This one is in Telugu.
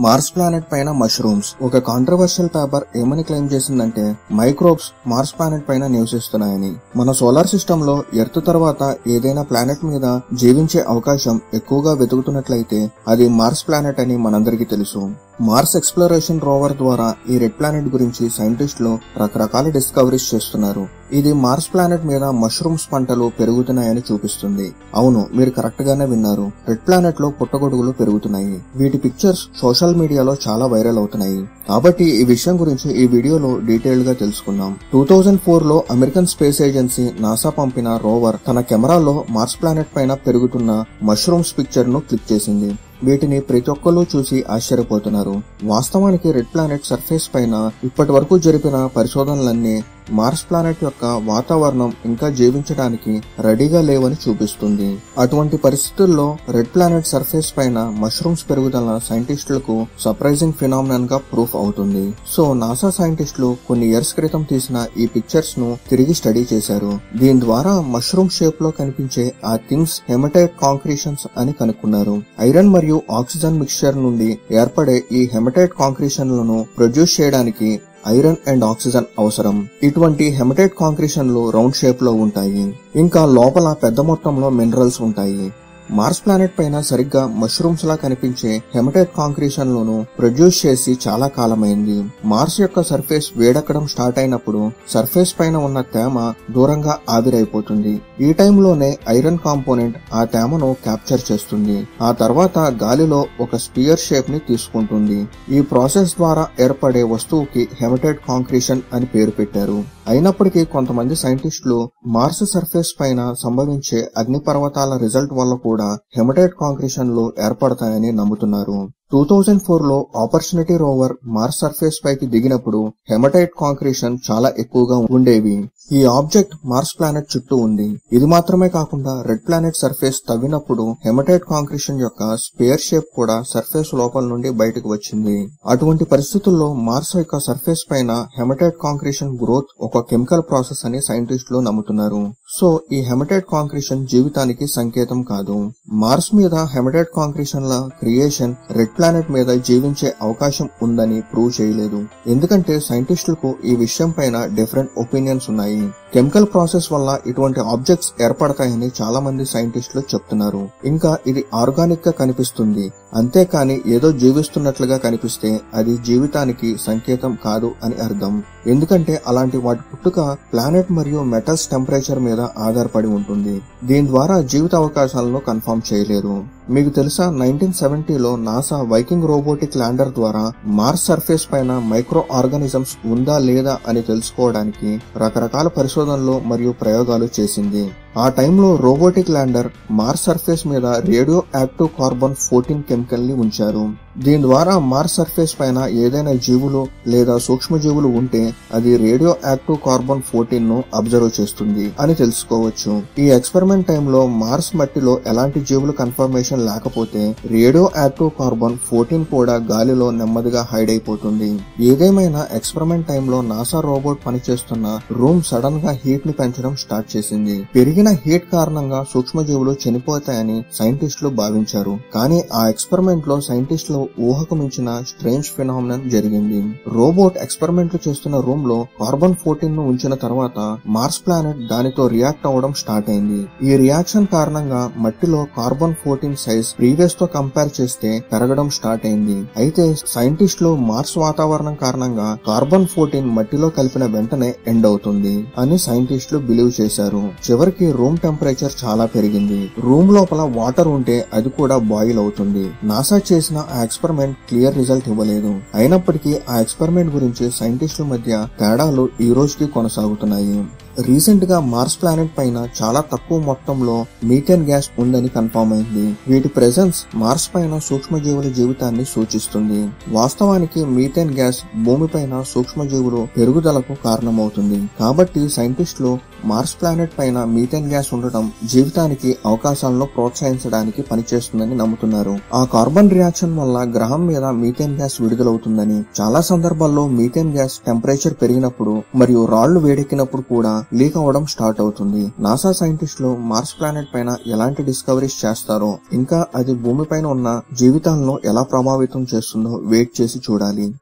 మార్స్ ప్లానెట్ పైన మష్రూమ్స్ ఒక కాంట్రవర్షియల్ పేపర్ ఏమని క్లెయిమ్ చేసిందంటే మైక్రోబ్స్ మార్స్ ప్లానెట్ పైన నివసిస్తున్నాయని. మన సోలార్ సిస్టమ్లో ఎర్త్ తర్వాత ఏదైనా ప్లానెట్ మీద జీవించే అవకాశం ఎక్కువగా వెతుకుతున్నట్లయితే అది మార్స్ ప్లానెట్ అని మనందరికీ తెలుసు. మార్స్ ఎక్స్ప్లోరేషన్ రోవర్ ద్వారా ఈ రెడ్ ప్లానెట్ గురించి సైంటిస్టులు రకరకాల డిస్కవరీస్ చేస్తున్నారు. ఇది మార్స్ ప్లానెట్ మీద మష్రూమ్స్ పంటలు పెరుగుతున్నాయని చూపిస్తుంది. అవును మీరు కరెక్ట్ గానే విన్నారు. రెడ్ ప్లానెట్లో పుట్టగొడుగులు పెరుగుతున్నాయి. వీటి పిక్చర్స్ సోషల్ మీడియాలో చాలా వైరల్ అవుతున్నాయి. కాబట్టి ఈ విషయం గురించి ఈ వీడియోలో డీటెయిల్గా తెలుసుకుందాం. టూ థౌజండ్ ఫోర్లో అమెరికన్ స్పేస్ ఏజెన్సీ నాసా పంపిన రోవర్ తన కెమెరాలో మార్స్ ప్లానెట్ పైన పెరుగుతున్న మష్రూమ్స్ పిక్చర్ను క్లిక్ చేసింది. వీటిని ప్రతి ఒక్కరూ చూసి ఆశ్చర్యపోతున్నారు. వాస్తవానికి రెడ్ ప్లానెట్ సర్ఫేస్ పైన ఇప్పటి వరకు జరిపిన పరిశోధనలన్నీ మార్స్ ప్లానెట్ యొక్క వాతావరణం ఇంకా జీవించడానికి రెడీగా లేవని చూపిస్తుంది. అటువంటి పరిస్థితుల్లో రెడ్ ప్లానెట్ సర్ఫేస్ పైన మష్రూమ్స్ పెరుగుదల సైంటిస్టులకు సర్ప్రైజింగ్ ఫినామినన్గా ప్రూఫ్ అవుతుంది. సో నాసా సైంటిస్టులు కొన్ని ఇయర్స్ క్రితం తీసిన ఈ పిక్చర్స్ను తిరిగి స్టడీ చేశారు. దీని ద్వారా మష్రూమ్ షేప్లో కనిపించే ఆ థింగ్స్ హెమటైట్ కాంక్రీషన్స్ అని కనుక్కున్నారు. ఐరన్ మరియు ఆక్సిజన్ మిక్స్చర్ నుండి ఏర్పడే ఈ హెమటైట్ కాంక్రీషన్లను ప్రొడ్యూస్ చేయడానికి ఐరన్ అండ్ ఆక్సిజన్ అవసరం. ఇటువంటి హెమటైట్ కాంక్రీషన్లు రౌండ్ షేప్లో ఉంటాయి. ఇంకా లోపల పెద్ద మొత్తంలో మినరల్స్ ఉంటాయి. మార్స్ ప్లానెట్ పైన సరిగ్గా మష్రూమ్స్ లా కనిపించే హెమటైట్ కాంక్రీషన్లను ప్రొడ్యూస్ చేసి చాలా కాలమైంది. మార్స్ యొక్క సర్ఫేస్ వేడెక్కడం స్టార్ట్ అయినప్పుడు సర్ఫేస్ పైన ఉన్న తేమ దూరంగా ఆవిరైపోతుంది. ఈ టైంలోనే ఐరన్ కాంపోనెంట్ ఆ తేమను క్యాప్చర్ చేస్తుంది. ఆ తర్వాత గాలిలో ఒక స్పియర్ షేప్ని తీసుకుంటుంది. ఈ ప్రాసెస్ ద్వారా ఏర్పడే వస్తువుకి హెమటైట్ కాంక్రీషన్ అని పేరు పెట్టారు. అయినప్పటికీ కొంతమంది సైంటిస్టులు మార్స్ సర్ఫేస్ పైన సంభవించే అగ్నిపర్వతాల రిజల్ట్ వల్ల కూడా హెమటైట్ కాంక్రీషన్లు ఏర్పడతాయని నమ్ముతున్నారు. టూ థౌజండ్ ఫోర్లో ఆపర్చునిటీ రోవర్ మార్స్ సర్ఫేస్ పైకి దిగినప్పుడు హెమటైట్ కాంక్రీషన్ చాలా ఎక్కువగా ఉండేవి. ఈ ఆబ్జెక్ట్ మార్స్ ప్లానెట్ చుట్టూ ఉంది. ఇది మాత్రమే కాకుండా రెడ్ ప్లానెట్ సర్ఫేస్ తవ్వినప్పుడు హెమటైట్ కాంక్రీషన్ యొక్క స్పేర్ షేప్ కూడా సర్ఫేస్ లోపల నుండి బయటకు వచ్చింది. అటువంటి పరిస్థితుల్లో మార్స్ యొక్క సర్ఫేస్ పైన హెమటైట్ కాంక్రీషన్ గ్రోత్ ఒక కెమికల్ ప్రాసెస్ అని సైంటిస్టులు నమ్ముతున్నారు. సో ఈ హెమటైట్ కాంక్రీషన్ జీవితానికి సంకేతం కాదు. మార్స్ మీద హెమటైట్ కాంక్రీషన్ల క్రియేషన్ రెడ్ ప్లానెట్ మీద జీవించే అవకాశం ఉందని ప్రూవ్ చేయలేదు. ఎందుకంటే సైంటిస్టులకు ఈ విషయం పైన డిఫరెంట్ ఒపీనియన్స్ ఉన్నాయి. కెమికల్ ప్రాసెస్ వల్ల ఇటువంటి ఆబ్జెక్ట్స్ ఏర్పడతాయని చాలా మంది సైంటిస్టులు చెప్తున్నారు. ఇంకా ఇది ఆర్గానిక్గా కనిపిస్తుంది. అంతేకాని ఏదో జీవిస్తున్నట్లుగా కనిపిస్తే అది జీవితానికి సంకేతం కాదు అని అర్థం. ఎందుకంటే అలాంటి వాటి పుట్టుక ప్లానెట్ మరియు మెటల్స్ టెంపరేచర్ మీద ఆధారపడి ఉంటుంది. దీని ద్వారా జీవిత అవకాశాలను కన్ఫర్మ్ చేయలేరు. మీకు తెలుసా నైన్టీన్ సెవెంటీలో నాసా వైకింగ్ రోబోటిక్ ల్యాండర్ ద్వారా మార్స్ సర్ఫేస్ పైన మైక్రో ఆర్గానిజమ్స్ ఉందా లేదా అని తెలుసుకోవడానికి రకరకాల పరిశోధనలు మరియు ప్రయోగాలు చేసింది. ఆ టైంలో రోబోటిక్ ల్యాండర్ మార్స్ సర్ఫేస్ మీద రేడియో యాక్టివ్ కార్బన్ ఫోర్టీన్ కెమికల్ని ఉంచారు. దీని ద్వారా మార్స్ సర్ఫేస్ పైన ఏదైనా జీవులు లేదా సూక్ష్మజీవులు ఉంటే అది రేడియో యాక్టివ్ కార్బన్ ఫోర్టీన్ను అబ్జర్వ్ చేస్తుంది అని తెలుసుకోవచ్చు. ఈ ఎక్స్పెరిమెంట్ టైంలో మార్స్ మట్టిలో ఎలాంటి జీవులు కన్ఫర్మేషన్ లేకపోతే రేడియో యాక్టివ్ కార్బన్ ఫోర్టీన్ కూడా గాలిలో నెమ్మదిగా హైడ్ అయిపోతుంది. ఏదేమైనా ఎక్స్పెరిమెంట్ టైంలో నాసా రోబోట్ పనిచేస్తున్న రూమ్ సడన్గా హీట్ని పెంచడం స్టార్ట్ చేసింది. పెరిగిన హీట్ కారణంగా సూక్ష్మజీవులు చనిపోతాయని సైంటిస్టులు భావించారు. కానీ ఆ ఎక్స్పెరిమెంట్లో సైంటిస్టులు ఊహకు మించిన స్ట్రేంజ్ ఫినామినన్ జరిగింది. రోబోట్ ఎక్స్పెరిమెంట్లు చేస్తున్న రూమ్లో కార్బన్ ఫోర్టీన్ను ఉంచిన తర్వాత మార్స్ ప్లానెట్ దానితో రియాక్ట్ అవ్వడం స్టార్ట్ అయింది. ఈ రియాక్షన్ కారణంగా మట్టిలో కార్బన్ ఫోర్టీన్ సైజ్ ప్రీవియస్తో కంపేర్ చేస్తే పెరగడం స్టార్ట్ అయింది. అయితే సైంటిస్టులు మార్స్ వాతావరణం కారణంగా కార్బన్ ఫోర్టీన్ మట్టిలో కలిపిన వెంటనే ఎండ్ అవుతుంది అని సైంటిస్టులు బిలీవ్ చేశారు. చివరికి రూమ్ టెంపరేచర్ చాలా పెరిగింది. రూమ్ లోపల వాటర్ ఉంటే అది కూడా బాయిల్ అవుతుంది. నాసా చేసిన ఆ ఎక్స్పెరిమెంట్ క్లియర్ రిజల్ట్ ఇవ్వలేదు. అయినప్పటికీ ఆ ఎక్స్పెరిమెంట్ గురించి సైంటిస్టుల మధ్య తేడాలు ఈ రోజుకి కొనసాగుతున్నాయి. రీసెంట్గా మార్స్ ప్లానెట్ పైన చాలా తక్కువ మొత్తంలో మీథేన్ గ్యాస్ ఉందని కన్ఫర్మ్ అయింది. వీటి ప్రెజెన్స్ మార్స్ పైన సూక్ష్మజీవుల జీవితాన్ని సూచిస్తుంది. వాస్తవానికి మీథేన్ గ్యాస్ భూమిపైన సూక్ష్మజీవులు పెరుగుదలకు కారణమవుతుంది. కాబట్టి సైంటిస్టులు మార్స్ ప్లానెట్ పైన మీథేన్ గ్యాస్ ఉండటం జీవితానికి అవకాశాలను ప్రోత్సహించడానికి పనిచేస్తుందని నమ్ముతున్నారు. ఆ కార్బన్ రియాక్షన్ వల్ల గ్రహం మీద మీథేన్ గ్యాస్ విడుదలవుతుందని చాలా సందర్భాల్లో మీథేన్ గ్యాస్ టెంపరేచర్ పెరిగినప్పుడు మరియు రాళ్ళు వేడెక్కినప్పుడు కూడా లీక్ అవ్వడం స్టార్ట్ అవుతుంది. నాసా సైంటిస్టులు మార్స్ ప్లానెట్ పైన ఎలాంటి డిస్కవరీస్ చేస్తారో ఇంకా అది భూమి పైన ఉన్న జీవితాలను ఎలా ప్రభావితం చేస్తుందో వెయిట్ చేసి చూడాలి.